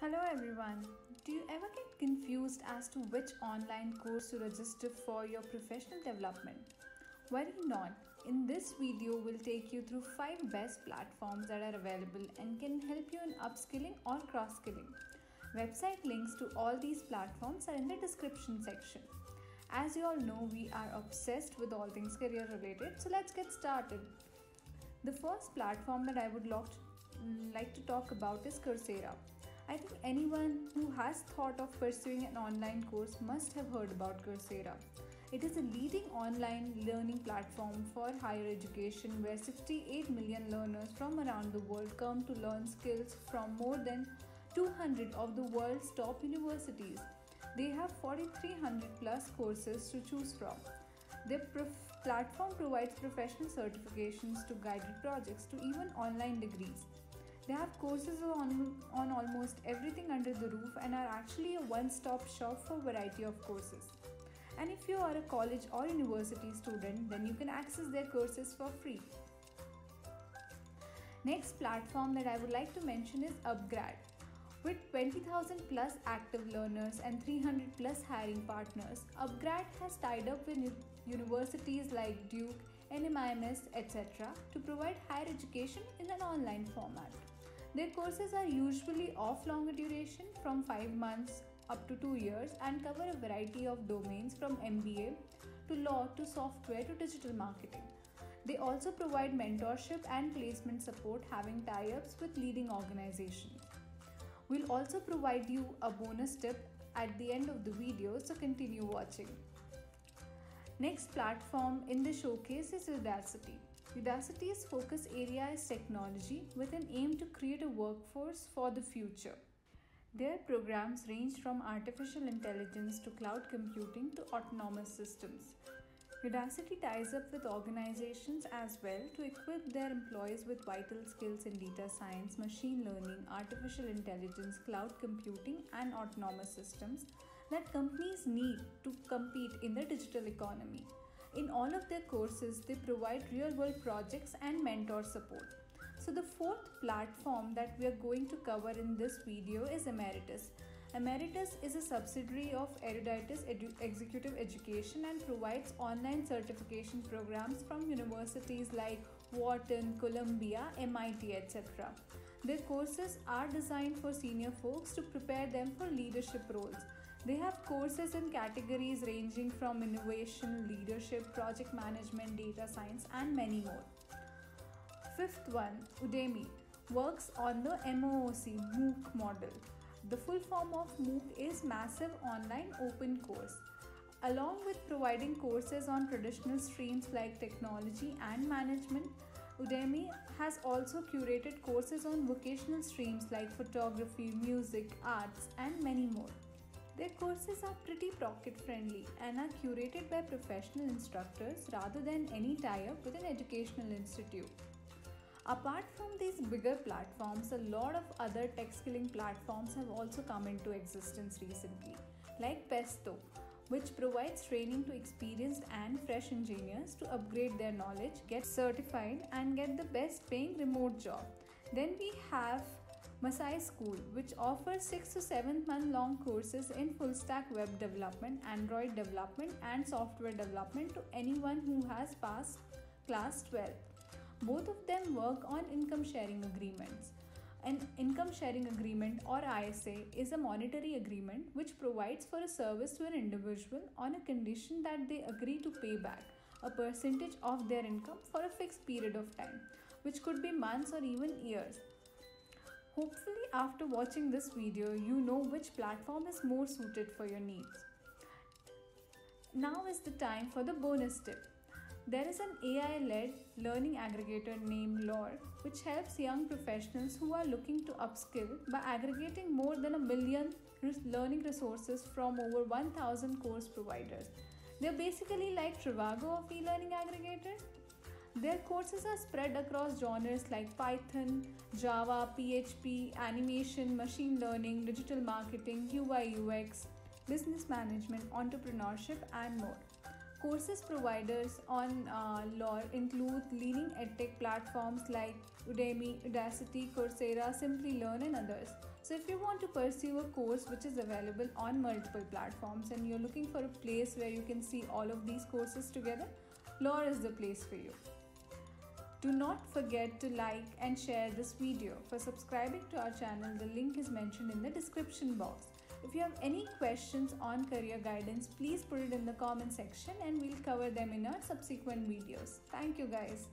Hello everyone. Do you ever get confused as to which online course to register for your professional development? Worry not. In this video, we'll take you through 5 best platforms that are available and can help you in upskilling or cross-skilling. Website links to all these platforms are in the description section. As you all know, we are obsessed with all things career related, so let's get started. The first platform that I would like to talk about is Coursera. I think anyone who has thought of pursuing an online course must have heard about Coursera. It is a leading online learning platform for higher education where 68 million learners from around the world come to learn skills from more than 200 of the world's top universities. They have 4,300 plus courses to choose from. Their prof- platform provides professional certifications to guided projects to even online degrees. They have courses on, on almost everything under the roof and are actually a one stop shop for a variety of courses. And if you are a college or university student, then you can access their courses for free. Next platform that I would like to mention is Upgrad. With 20,000 plus active learners and 300 plus hiring partners, Upgrad has tied up with universities like Duke, NMIMS, etc. to provide higher education in an online format. Their courses are usually of longer duration from 5 months up to 2 years and cover a variety of domains from MBA to law to software to digital marketing. They also provide mentorship and placement support having tie ups with leading organizations. We'll also provide you a bonus tip at the end of the video, so continue watching. Next platform in the showcase is Udacity. Udacity's focus area is technology with an aim to create a workforce for the future. Their programs range from artificial intelligence to cloud computing to autonomous systems. Udacity ties up with organizations as well to equip their employees with vital skills in data science, machine learning, artificial intelligence, cloud computing, and autonomous systems that companies need to compete in the digital economy. In all of their courses, they provide real world projects and mentor support. So, the fourth platform that we are going to cover in this video is Emeritus. Emeritus is a subsidiary of Eruditus Edu- Executive Education and provides online certification programs from universities like Wharton, Columbia, MIT, etc. Their courses are designed for senior folks to prepare them for leadership roles. They have courses in categories ranging from innovation, leadership, project management, data science, and many more. Fifth one, Udemy, works on the MOOC MOOC model. The full form of MOOC is Massive Online Open Course. Along with providing courses on traditional streams like technology and management, Udemy has also curated courses on vocational streams like photography, music, arts, and many more. Their courses are pretty pocket friendly and are curated by professional instructors rather than any tie up with an educational institute. Apart from these bigger platforms, a lot of other tech skilling platforms have also come into existence recently, like Pesto, which provides training to experienced and fresh engineers to upgrade their knowledge, get certified, and get the best paying remote job. Then we have Masai School, which offers 6 to 7 month long courses in full stack web development, Android development, and software development to anyone who has passed class 12. Both of them work on income sharing agreements. An income sharing agreement or ISA is a monetary agreement which provides for a service to an individual on a condition that they agree to pay back a percentage of their income for a fixed period of time, which could be months or even years. Hopefully, after watching this video, you know which platform is more suited for your needs. Now is the time for the bonus tip. There is an AI led learning aggregator named Lore, which helps young professionals who are looking to upskill by aggregating more than a million learning resources from over 1000 course providers. They're basically like Trivago of e learning aggregators. Their courses are spread across genres like Python, Java, PHP, animation, machine learning, digital marketing, UI UX, business management, entrepreneurship, and more. Courses providers on uh, Lore include leading edtech platforms like Udemy, Udacity, Coursera, Simplilearn, and others. So, if you want to pursue a course which is available on multiple platforms and you're looking for a place where you can see all of these courses together, Lore is the place for you. Do not forget to like and share this video. For subscribing to our channel, the link is mentioned in the description box. If you have any questions on career guidance, please put it in the comment section and we'll cover them in our subsequent videos. Thank you guys.